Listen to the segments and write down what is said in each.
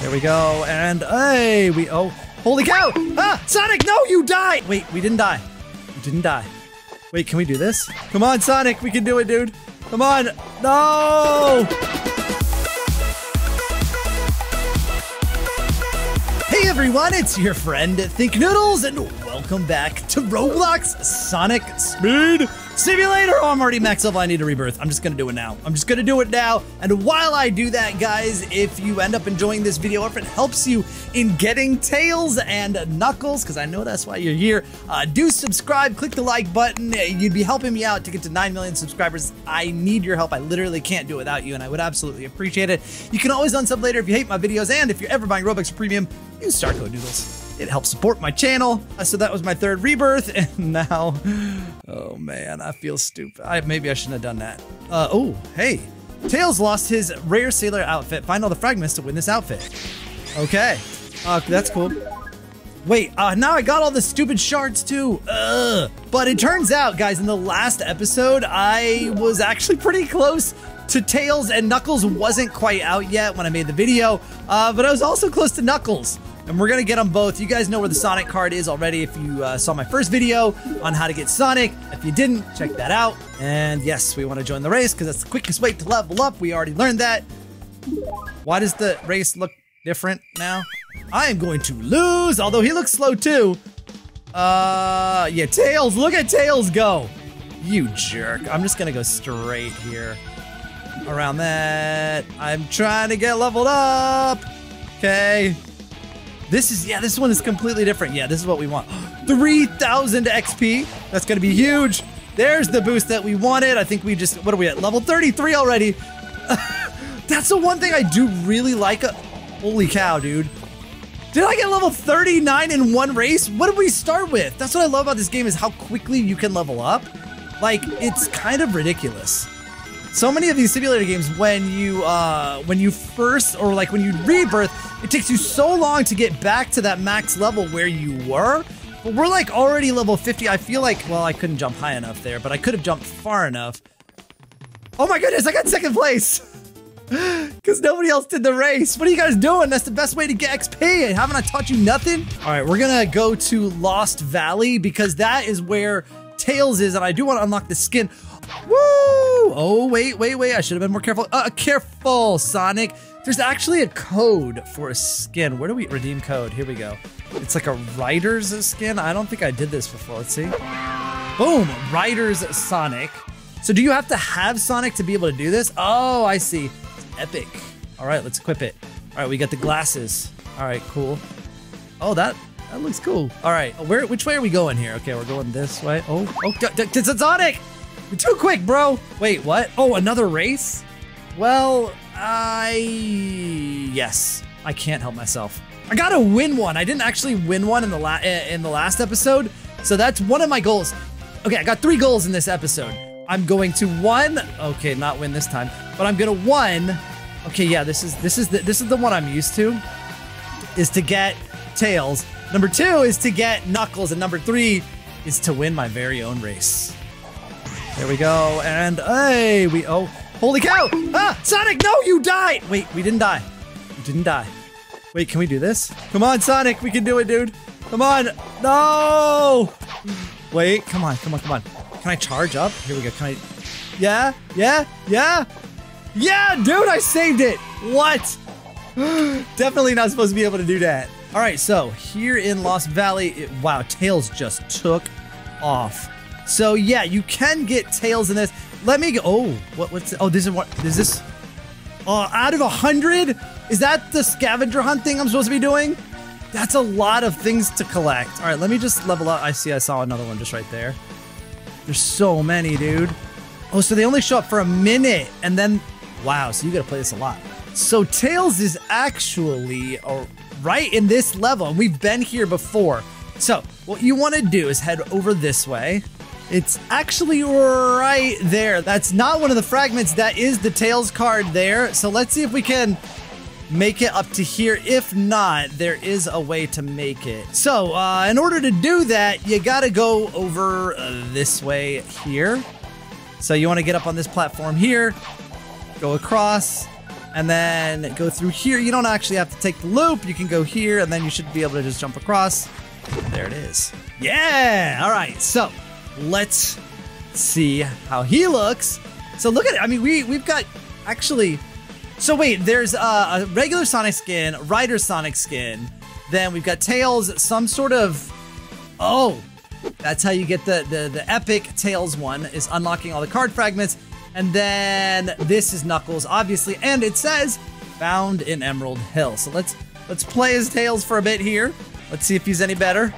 There we go. And hey, we oh, holy cow! Ah, Sonic, no, you died. Wait, we didn't die. We didn't die. Wait, can we do this? Come on, Sonic, we can do it, dude. Come on. No! Hey everyone, it's your friend Thinknoodles, and welcome back to Roblox Sonic Speed Simulator. Oh, I'm already maxed level. I need a rebirth. I'm just gonna do it now. I'm just gonna do it now. And while I do that, guys, if you end up enjoying this video, or if it helps you in getting Tails and Knuckles, because I know that's why you're here, uh, do subscribe, click the like button. You'd be helping me out to get to 9 million subscribers. I need your help. I literally can't do it without you, and I would absolutely appreciate it. You can always unsub later if you hate my videos, and if you're ever buying Robux Premium, use Star Code Noodles. It helps support my channel. Uh, So that was my third rebirth, and now, oh man, I feel stupid. I, maybe I shouldn't have done that. Uh, oh, hey. Tails lost his rare sailor outfit. Find all the fragments to win this outfit. Okay. Uh, that's cool. Wait, uh, now I got all the stupid shards too. Ugh. But it turns out, guys, in the last episode, I was actually pretty close to Tails, and Knuckles wasn't quite out yet when I made the video, uh, but I was also close to Knuckles. And we're gonna get them both. You guys know where the Sonic card is already if you uh, saw my first video on how to get Sonic. If you didn't, check that out. And yes, we wanna join the race because that's the quickest way to level up. We already learned that. Why does the race look different now? I am going to lose, although he looks slow too. Uh, yeah, Tails, look at Tails go. You jerk. I'm just gonna go straight here. Around that. I'm trying to get leveled up. Okay. This is, yeah, this one is completely different. Yeah, this is what we want. 3,000 XP. That's gonna be huge. There's the boost that we wanted. I think we just, what are we at? Level 33 already. That's the one thing I do really like. Uh, holy cow, dude. Did I get level 39 in one race? What did we start with? That's what I love about this game is how quickly you can level up. Like, it's kind of ridiculous. So many of these simulator games, when you uh, when you first or like when you rebirth, it takes you so long to get back to that max level where you were. But we're like already level 50. I feel like, well, I couldn't jump high enough there, but I could have jumped far enough. Oh my goodness, I got second place. Because nobody else did the race. What are you guys doing? That's the best way to get XP. Haven't I taught you nothing? All right, we're gonna go to Lost Valley because that is where Tails is, and I do want to unlock the skin. Woo! Oh, wait, wait, wait. I should have been more careful. Uh, careful, Sonic. There's actually a code for a skin. Where do we redeem code? Here we go. It's like a Rider's skin. I don't think I did this before. Let's see. Boom, Rider's Sonic. So do you have to have Sonic to be able to do this? Oh, I see. It's epic. All right, let's equip it. All right, we got the glasses. All right, cool. Oh, that that looks cool. All right, where which way are we going here? Okay, we're going this way. Oh, oh, it's Sonic. Too quick, bro. Wait, what? Oh, another race? Well, I yes, I can't help myself. I gotta win one. I didn't actually win one in the la- eh, in the last episode, so that's one of my goals. Okay, I got three goals in this episode. I'm going to one. Okay, not win this time, but I'm gonna one. Okay, yeah, this is this is the this is the one I'm used to. Is to get tails. Number two is to get knuckles, and number three is to win my very own race. There we go, and hey, we oh, holy cow! Ah, Sonic, no, you died. Wait, we didn't die. We didn't die. Wait, can we do this? Come on, Sonic, we can do it, dude. Come on, no! Wait, come on, come on, come on. Can I charge up? Here we go. Can I? Yeah, yeah, yeah, yeah, dude, I saved it. What? Definitely not supposed to be able to do that. All right, so here in Lost Valley, it, wow, Tails just took off. So yeah, you can get Tails in this. Let me go. Oh, what, what's? Oh, this is what? Is this? Uh, out of a hundred, is that the scavenger hunt thing I'm supposed to be doing? That's a lot of things to collect. All right, let me just level up. I see. I saw another one just right there. There's so many, dude. Oh, so they only show up for a minute, and then, wow. So you gotta play this a lot. So Tails is actually uh, right in this level, and we've been here before. So what you want to do is head over this way. It's actually right there. That's not one of the fragments. That is the Tails card there. So let's see if we can make it up to here. If not, there is a way to make it. So, uh, in order to do that, you gotta go over uh, this way here. So you want to get up on this platform here, go across, and then go through here. You don't actually have to take the loop. You can go here, and then you should be able to just jump across. There it is. Yeah. All right. So let's see how he looks. So look at it. I mean, we we've got actually. So wait, there's a regular Sonic skin, Rider Sonic skin. Then we've got Tails, some sort of. Oh, that's how you get the the the epic Tails one is unlocking all the card fragments. And then this is Knuckles, obviously, and it says found in Emerald Hill. So let's let's play as Tails for a bit here. Let's see if he's any better.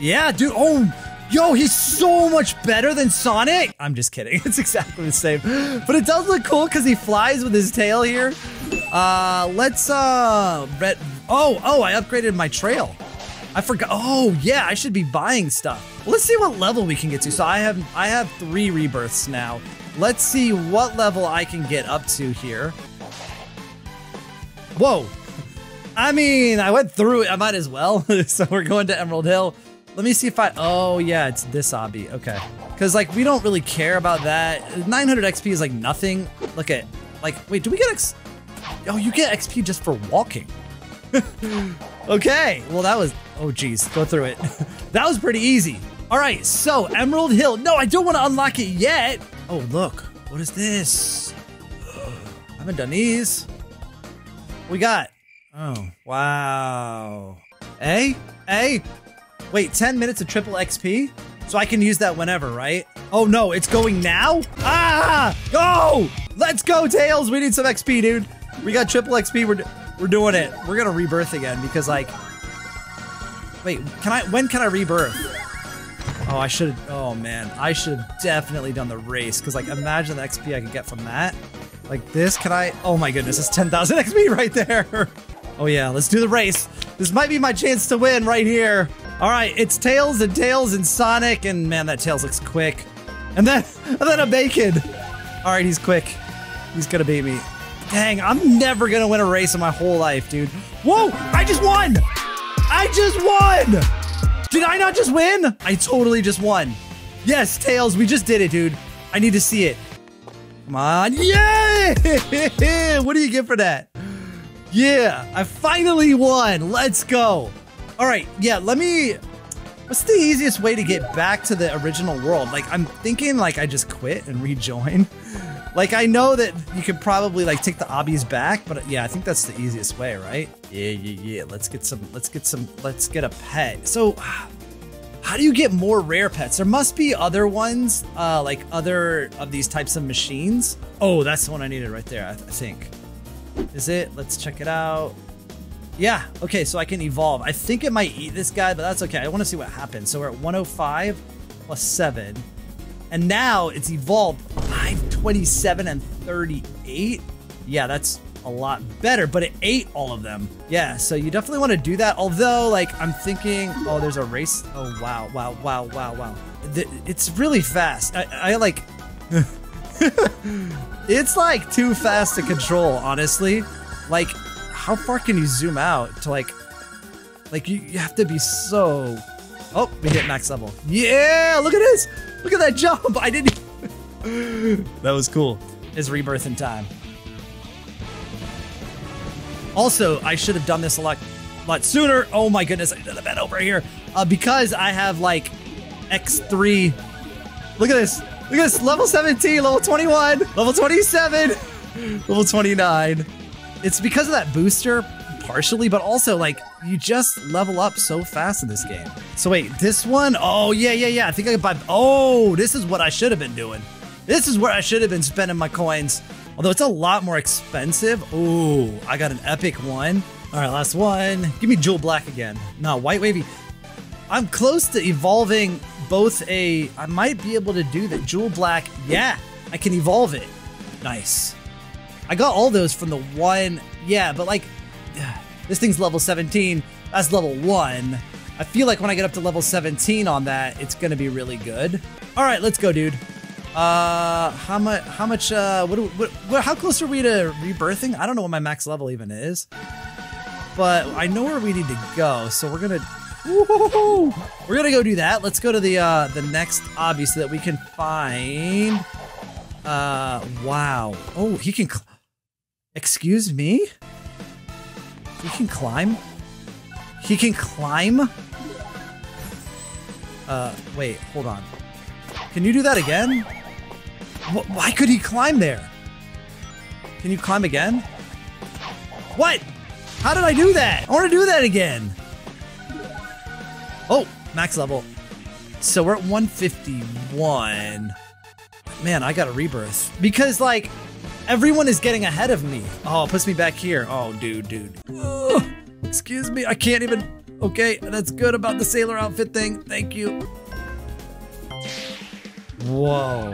Yeah, dude. Oh, yo, he's so much better than Sonic. I'm just kidding. It's exactly the same. But it does look cool because he flies with his tail here. Uh, let's, uh. Oh, oh, I upgraded my trail. I forgot. Oh, yeah, I should be buying stuff. Let's see what level we can get to. So I have, I have three rebirths now. Let's see what level I can get up to here. Whoa. I mean, I went through it. I might as well. so we're going to Emerald Hill. Let me see if I, oh yeah, it's this obby. Okay. Cause like, we don't really care about that. 900 XP is like nothing. Look at, like, wait, do we get X? Oh, you get XP just for walking. okay. Well, that was, oh geez, go through it. that was pretty easy. All right, so Emerald Hill. No, I don't want to unlock it yet. Oh, look, what is this? I haven't done these. We got, oh, wow. Hey, A, Wait, 10 minutes of triple XP? So I can use that whenever, right? Oh no, it's going now? Ah! Go! Let's go, Tails! We need some XP, dude. We got triple XP. We're, we're doing it. We're gonna rebirth again because, like... Wait, can I- when can I rebirth? Oh, I should've- Oh, man. I should have definitely done the race because, like, imagine the XP I could get from that. Like this, can I- Oh my goodness, it's 10,000 XP right there! Oh yeah, let's do the race. This might be my chance to win right here. All right, it's Tails and Tails and Sonic, and man, that Tails looks quick. And then, and then a Bacon. All right, he's quick. He's gonna beat me. Dang, I'm never gonna win a race in my whole life, dude. Whoa, I just won! I just won! Did I not just win? I totally just won. Yes, Tails, we just did it, dude. I need to see it. Come on, Yeah! what do you get for that? Yeah, I finally won. Let's go. All right, yeah, let me... What's the easiest way to get back to the original world? Like, I'm thinking, like, I just quit and rejoin. Like, I know that you could probably, like, take the obbies back, but yeah, I think that's the easiest way, right? Yeah, yeah, yeah. Let's get some, let's get some, let's get a pet. So, how do you get more rare pets? There must be other ones, uh, like other of these types of machines. Oh, that's the one I needed right there, I, th I think. Is it? Let's check it out. Yeah, okay, so I can evolve. I think it might eat this guy, but that's okay. I want to see what happens. So we're at 105 plus 7. And now it's evolved 527 and 38. Yeah, that's a lot better, but it ate all of them. Yeah, so you definitely want to do that. Although, like, I'm thinking, oh, there's a race. Oh, wow, wow, wow, wow, wow. It's really fast. I, I like... it's like too fast to control, honestly. Like, how far can you zoom out to like, like you, you have to be so, oh, we hit max level. Yeah, look at this. Look at that jump. I didn't, that was cool. Is rebirth in time. Also, I should have done this a lot, lot sooner. Oh my goodness, I did have been over here. Uh, because I have like X3. Look at this. Look at this. Level 17, level 21, level 27, level 29 it's because of that booster partially, but also like you just level up so fast in this game. So wait, this one? Oh yeah, yeah, yeah. I think I could buy. Oh, this is what I should have been doing. This is where I should have been spending my coins. Although it's a lot more expensive. Oh, I got an epic one. All right, last one. Give me Jewel Black again. No, White Wavy. I'm close to evolving both a. I might be able to do that. Jewel Black. Yeah, I can evolve it. Nice. I got all those from the one. Yeah, but like, this thing's level 17. That's level one. I feel like when I get up to level 17 on that, it's gonna be really good. All right, let's go, dude. Uh, how much? How much? Uh, what, what, what? How close are we to rebirthing? I don't know what my max level even is, but I know where we need to go. So we're gonna, we're gonna go do that. Let's go to the uh the next obby so that we can find. Uh, wow. Oh, he can. Excuse me? He can climb? He can climb? Uh, wait, hold on. Can you do that again? Wh why could he climb there? Can you climb again? What? How did I do that? I want to do that again. Oh, max level. So we're at 151. Man, I got a rebirth. Because, like, everyone is getting ahead of me. Oh, it puts me back here. Oh, dude, dude. Excuse me. I can't even. Okay, that's good about the sailor outfit thing. Thank you. Whoa.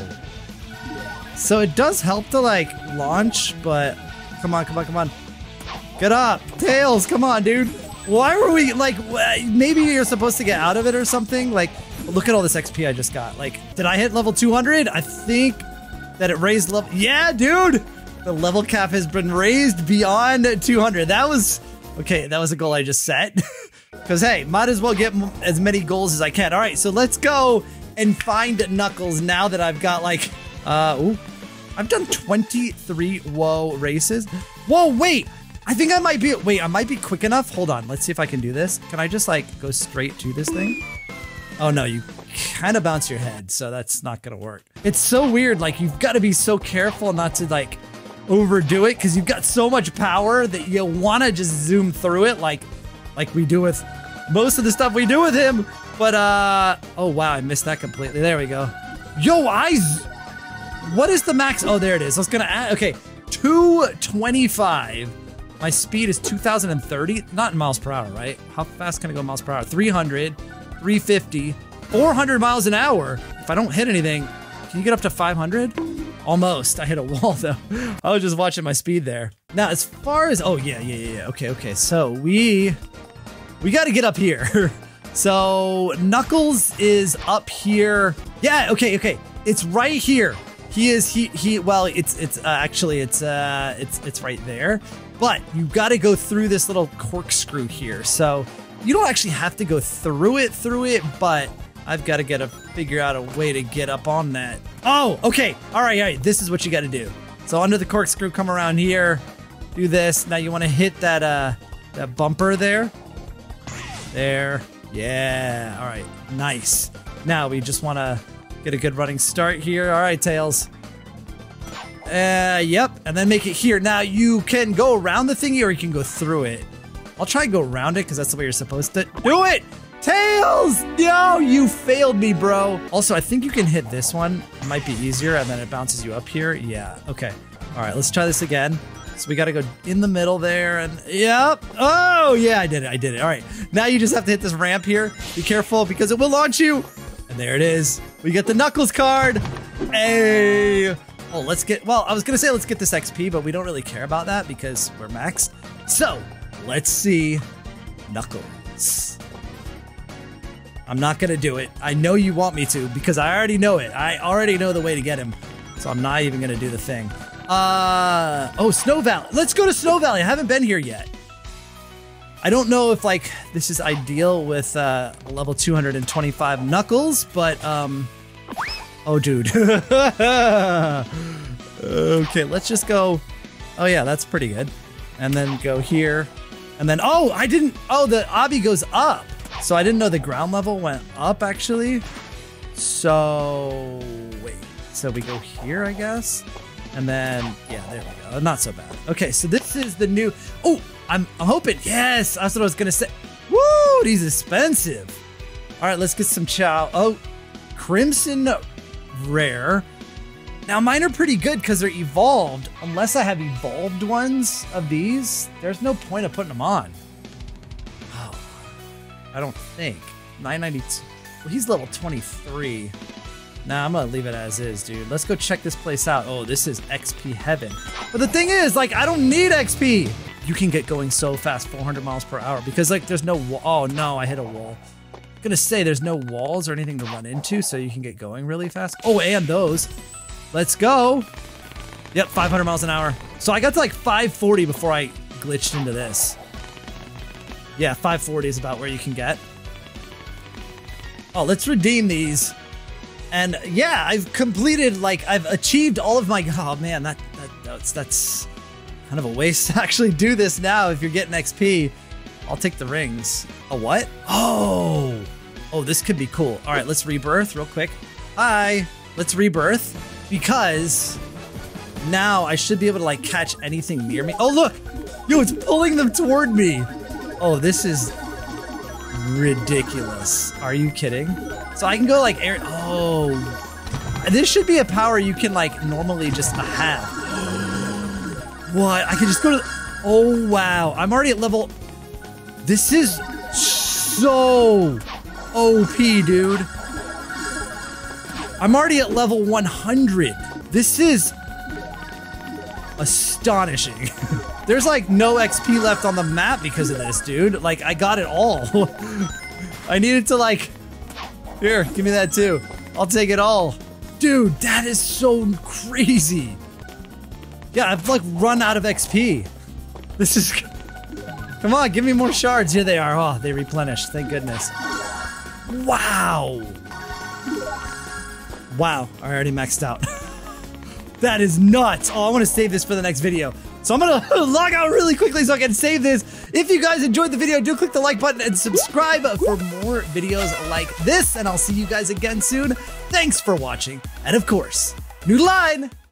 So it does help to, like, launch, but come on, come on, come on. Get up. Tails, come on, dude. Why were we, like, maybe you're supposed to get out of it or something? Like, look at all this XP I just got. Like, did I hit level 200? I think that it raised level. Yeah, dude! The level cap has been raised beyond 200. That was, okay, that was a goal I just set. Because, hey, might as well get as many goals as I can. All right, so let's go and find Knuckles now that I've got, like, uh, ooh. I've done 23 whoa races. Whoa, wait! I think I might be, wait, I might be quick enough. Hold on, let's see if I can do this. Can I just like go straight to this thing? Oh no, you kind of bounce your head, so that's not gonna work. It's so weird, like you've gotta be so careful not to like overdo it because you've got so much power that you wanna just zoom through it like, like we do with most of the stuff we do with him. But uh, oh wow, I missed that completely. There we go. Yo, I, what is the max? Oh, there it is. I was gonna add, okay, 225 my speed is 2,030, not in miles per hour, right? How fast can I go miles per hour? 300, 350, 400 miles an hour. If I don't hit anything, can you get up to 500? Almost. I hit a wall though. I was just watching my speed there. Now, as far as, oh yeah, yeah, yeah, okay, okay. So we, we got to get up here. so Knuckles is up here. Yeah, okay, okay. It's right here. He is, he, he, well, it's, it's, uh, actually, it's, uh, it's, it's right there. But you got to go through this little corkscrew here. So you don't actually have to go through it, through it, but I've got to get a figure out a way to get up on that. Oh, okay. All right, all right. This is what you got to do. So under the corkscrew, come around here, do this. Now you want to hit that uh that bumper there. There. Yeah. All right. Nice. Now we just want to get a good running start here. All right, Tails. Uh, yep, and then make it here. Now, you can go around the thingy or you can go through it. I'll try and go around it because that's the way you're supposed to do it. Tails! No, you failed me, bro. Also, I think you can hit this one. It might be easier, and then it bounces you up here. Yeah, okay. All right, let's try this again. So we got to go in the middle there, and yep. Oh, yeah, I did it. I did it. All right, now you just have to hit this ramp here. Be careful because it will launch you. And there it is. We get the Knuckles card. Hey. Oh, let's get, well, I was to say let's get this XP, but we don't really care about that because we're maxed. So, let's see Knuckles. I'm not going to do it. I know you want me to because I already know it. I already know the way to get him. So I'm not even going to do the thing. Uh, oh, Snow Valley. Let's go to Snow Valley. I haven't been here yet. I don't know if like this is ideal with uh, level 225 Knuckles, but um, Oh, dude. okay, let's just go. Oh, yeah, that's pretty good. And then go here. And then, oh, I didn't. Oh, the obby goes up. So I didn't know the ground level went up, actually. So, wait. So we go here, I guess. And then, yeah, there we go. Not so bad. Okay, so this is the new. Oh, I'm, I'm hoping. Yes, that's what I was to say. Woo, he's expensive. All right, let's get some chow. Oh, Crimson rare. Now mine are pretty good because they're evolved. Unless I have evolved ones of these, there's no point of putting them on. Oh, I don't think. 992. Well, he's level 23. Nah, I'm gonna leave it as is, dude. Let's go check this place out. Oh, this is XP heaven. But the thing is, like, I don't need XP. You can get going so fast, 400 miles per hour, because like, there's no wall. Oh no, I hit a wall I'm gonna say there's no walls or anything to run into, so you can get going really fast. Oh, and those. Let's go. Yep, 500 miles an hour. So I got to like 540 before I glitched into this. Yeah, 540 is about where you can get. Oh, let's redeem these. And yeah, I've completed, like, I've achieved all of my, oh man, that, that that's, that's Kind of a waste to actually do this now if you're getting XP. I'll take the rings. A what? Oh, oh, this could be cool. All right, let's rebirth real quick. Hi, let's rebirth because now I should be able to like catch anything near me. Oh, look, yo, it's pulling them toward me. Oh, this is ridiculous. Are you kidding? So I can go like air. Oh, this should be a power you can like normally just have. what? I can just go to. Oh wow! I'm already at level. This is so OP, dude. I'm already at level 100. This is astonishing. There's like no XP left on the map because of this, dude. Like, I got it all. I needed to like, here, give me that too. I'll take it all. Dude, that is so crazy. Yeah, I've like run out of XP. This is, come on, give me more shards. Here they are. Oh, they replenished, thank goodness. Wow. Wow, I already maxed out. that is nuts. Oh, I want to save this for the next video. So I'm gonna log out really quickly so I can save this. If you guys enjoyed the video, do click the like button and subscribe for more videos like this. And I'll see you guys again soon. Thanks for watching. And of course, noodle on.